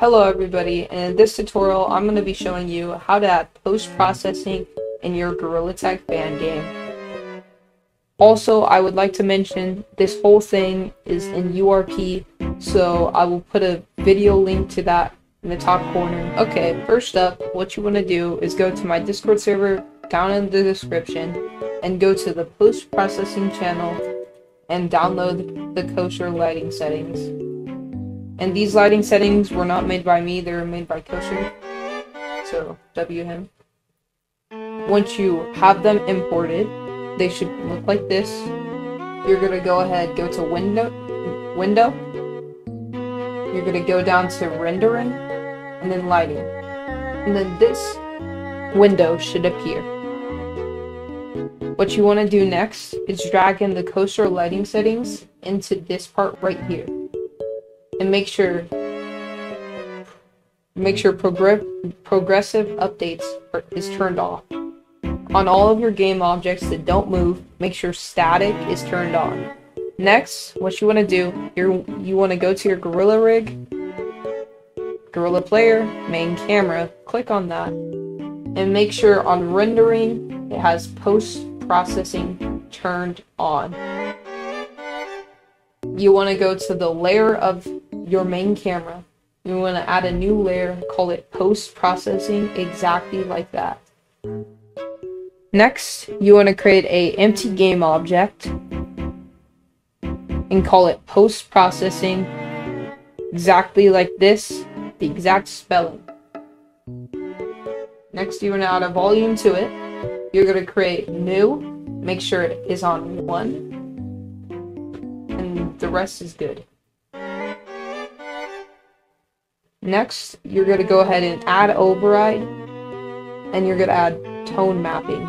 Hello everybody, and in this tutorial I'm going to be showing you how to add post-processing in your Gorilla Tag fan game. Also, I would like to mention this whole thing is in URP, so I will put a video link to that in the top corner. Okay, first up, what you want to do is go to my Discord server down in the description and go to the post-processing channel and download the kosher lighting settings. And these lighting settings were not made by me, they were made by Kosher. So, W him. Once you have them imported, they should look like this. You're gonna go ahead, go to window, window. You're gonna go down to rendering, and then lighting. And then this window should appear. What you want to do next is drag in the kosher lighting settings into this part right here and make sure make sure progr progressive updates are, is turned off. On all of your game objects that don't move, make sure static is turned on. Next, what you want to do, you you want to go to your Gorilla Rig, Gorilla Player, main camera, click on that, and make sure on rendering it has post-processing turned on. You want to go to the layer of your main camera. You want to add a new layer, call it post-processing, exactly like that. Next, you want to create a empty game object and call it post-processing, exactly like this, the exact spelling. Next, you want to add a volume to it. You're going to create new, make sure it is on 1, and the rest is good. Next, you're going to go ahead and add override, and you're going to add tone mapping.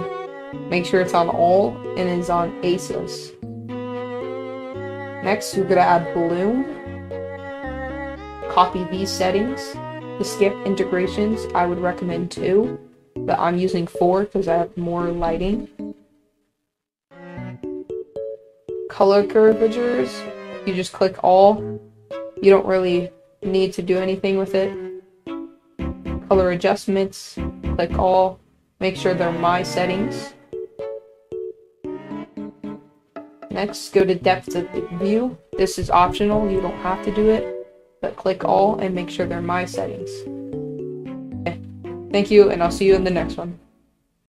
Make sure it's on all and is on ACES. Next, you're going to add bloom. Copy these settings. To skip iterations, I would recommend two, but I'm using four because I have more lighting. Color curvatures, you just click all. You don't really need to do anything with it. Color adjustments, click all, make sure they're my settings. Next, go to depth of view. This is optional, you don't have to do it, but click all and make sure they're my settings. Okay. Thank you, and I'll see you in the next one.